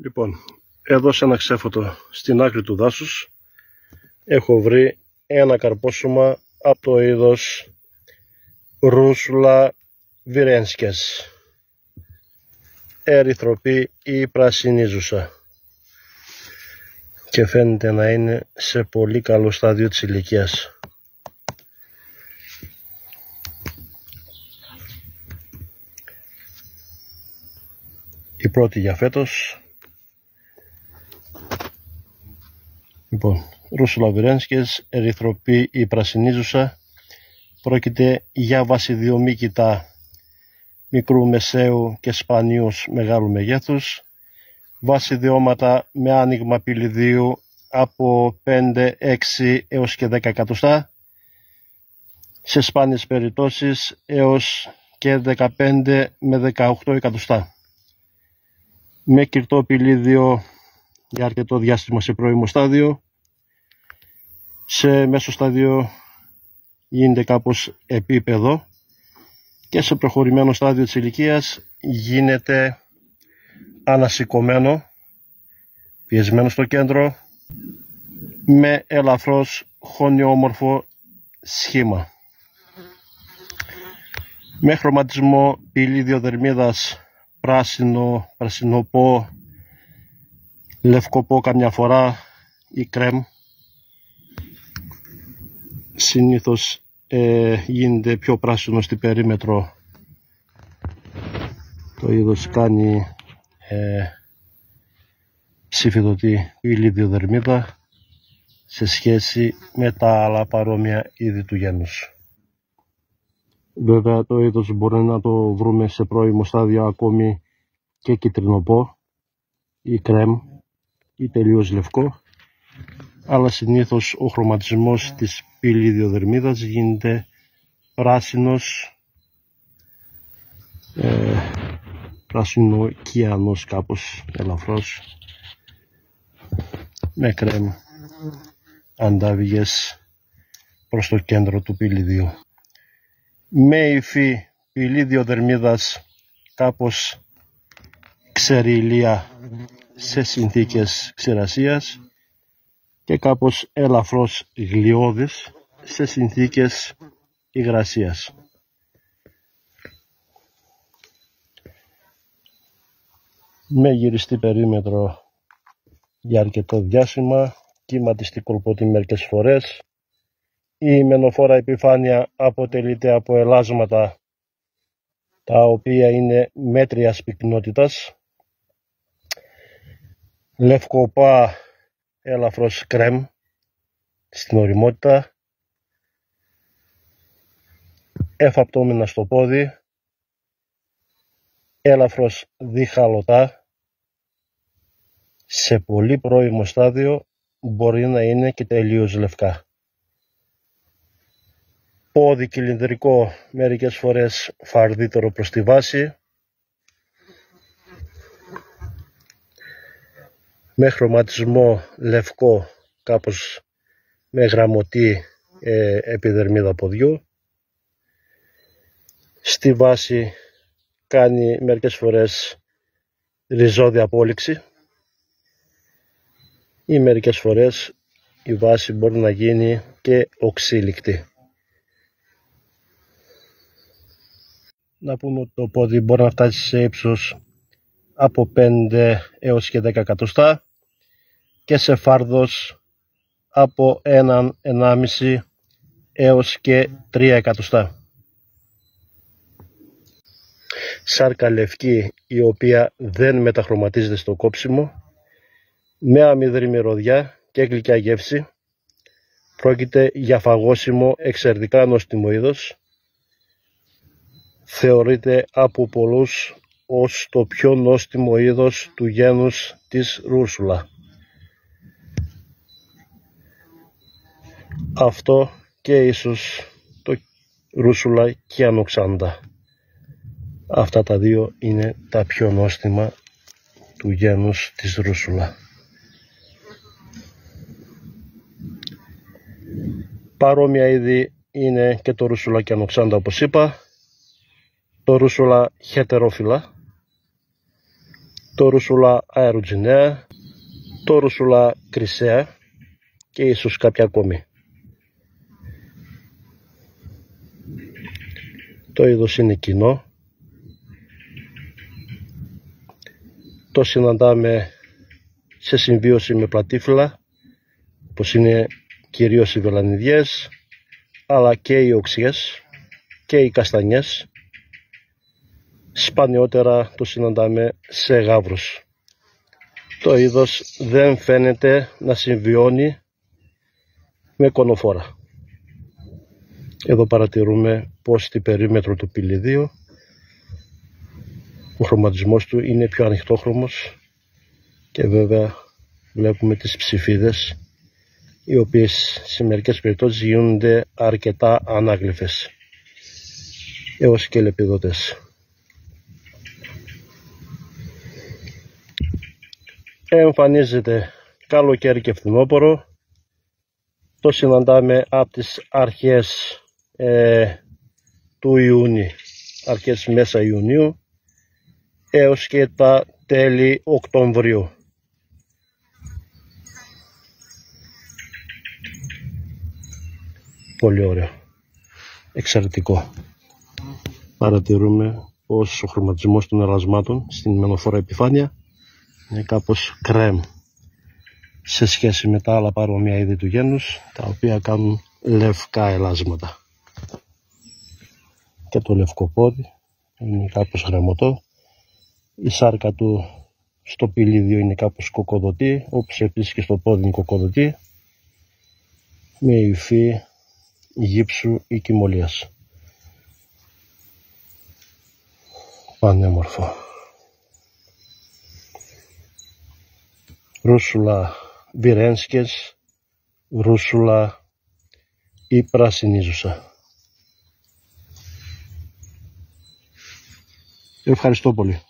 Λοιπόν, εδώ σε ένα ξέφωτο στην άκρη του δάσους. Έχω βρει ένα καρπόσωμα από το είδος Ρούσουλα Βιρένσκες ερυθροπή ή πρασινίζουσα και φαίνεται να είναι σε πολύ καλό στάδιο της ηλικίας. Η πρώτη για φέτος Λοιπόν, Ρούσουλα Βιρένσκες, ερυθροπή ή πρασινίζουσα πρόκειται για βασιδιομήκητα μικρού μεσαίου και σπανίους μεγάλου μεγέθους. Βασιδιώματα με άνοιγμα πυλιδίου από 5, 6 έως και 10 εκατοστά. Σε σπάνιες περιπτώσεις έως και 15 με 18 εκατοστά. Με κυρτό πυλίδιο για αρκετό διάστημα σε πρώιμο στάδιο. Σε μέσο στάδιο γίνεται κάπως επίπεδο και σε προχωρημένο στάδιο της ηλικίας γίνεται ανασηκωμένο, πιεσμένο στο κέντρο με ελαφρώς χωνιόμορφο σχήμα. Με χρωματισμό πυλίδιο δερμίδας πράσινο, πρασινοπό, λευκοπό καμιά φορά ή κρέμ συνήθως ε, γίνεται πιο πράσινο στην περίμετρο το είδος κάνει ε, ψηφιδωτή ηλιδιοδερμίδα σε σχέση με τα άλλα παρόμοια είδη του γένους. Βέβαια το είδος μπορεί να το βρούμε σε πρώιμο στάδιο ακόμη και κυτρινοπό ή κρέμ ή τελείως λευκό αλλά συνήθως ο χρωματισμός της πύλη διοδερμίδας γίνεται πράσινος ε, πράσινο κιανός κάπως ελαφρώς με κρέμ. Αντάβιγες προς το κέντρο του πυλιδιού με υφή πυλίδιο δερμίδας κάπως ξεριλία σε συνθήκες ξηρασίας και κάπως ελαφρώς γλιώδης σε συνθήκες υγρασίας. Με γυριστή περίμετρο για αρκετό διάστημα, κύματιστη κολπότη μερικές φορές. Η μενοφόρα επιφάνεια αποτελείται από ελάσματα τα οποία είναι μέτριας πυκνότητας λευκοπά ελαφρώς κρέμ στην οριμότητα. Εφαπτώμενα στο πόδι. Έλαφρος διχαλωτά. Σε πολύ πρώιμο στάδιο μπορεί να είναι και τελείως λευκά. Πόδι κυλινδρικό μερικές φορές φαρδίτερο προς τη βάση με χρωματισμό λευκό κάπως με γραμμωτή ε, επιδερμίδα ποδιού. Στη βάση κάνει μερικές φορές ριζώδη απόλυξη. Ή μερικές φορές η βάση μπορεί να γίνει και οξύλικτη. Να πούμε ότι το πόδι μπορεί να φτάσει σε ύψος από 5 έως και 10 εκατοστά και σε φάρδος από 1,5 έως και 3 εκατοστά. Σάρκα λευκή η οποία δεν μεταχρωματίζεται στο κόψιμο με αμυδρή μυρωδιά και γλυκιά γεύση πρόκειται για φαγόσιμο εξαιρετικά νόστιμο είδος θεωρείται από πολλούς ως το πιο νόστιμο είδος του γένους της Ρούσουλα. Αυτό και ίσως το Ρούσουλα και Ανοξάντα. Αυτά τα δύο είναι τα πιο νόστιμα του γένους της Ρούσουλα. Παρόμοια είδη είναι και το Ρούσουλα και Ανοξάντα όπως είπα. Το Ρούσουλα χετερόφυλλα το ρουσουλά αερουτζινέα, το ρουσουλά κρυσέα και ίσως κάποια ακόμη. Το είδος είναι κοινό. Το συναντάμε σε συμβίωση με πλατήφυλλα, όπως είναι κυρίως οι βελανιδιές, αλλά και οι οξιές και οι καστανιές. Σπανιότερα το συναντάμε σε γάβρους. Το είδος δεν φαίνεται να συμβιώνει με κονοφόρα. Εδώ παρατηρούμε πως στην περίμετρο του πηλιδίου ο χρωματισμός του είναι πιο ανοιχτόχρωμος και βέβαια βλέπουμε τις ψηφίδες οι οποίες σε μερικές περιπτώσεις γίνονται αρκετά ανάγλυφες έως και λεπιδότες. Εμφανίζεται καλοκαίρι και φθινόπωρο. Το συναντάμε από τις αρχές ε, του Ιούνιου, αρχές μέσα Ιουνίου έως και τα τέλη Οκτωβρίου. Πολύ ωραίο. Εξαιρετικό. Παρατηρούμε πως ο χρωματισμός των ελασμάτων στην μενοφόρα επιφάνεια είναι κάπως κρέμ σε σχέση με τα άλλα παρόμοια είδη του γένους τα οποία κάνουν λευκά ελάσματα και το λευκό πόδι είναι κάπως γραμμωτό. Η σάρκα του στο πηλίδιο είναι κάπως κοκοδοτή όπως επίσης και στο πόδι είναι κοκοδοτή με υφή γύψου ή κοιμωλίας. Πανέμορφο. Ρούσουλα βιρένσκες ρούσουλα ή πράσινίζουσα Ευχαριστώ πολύ.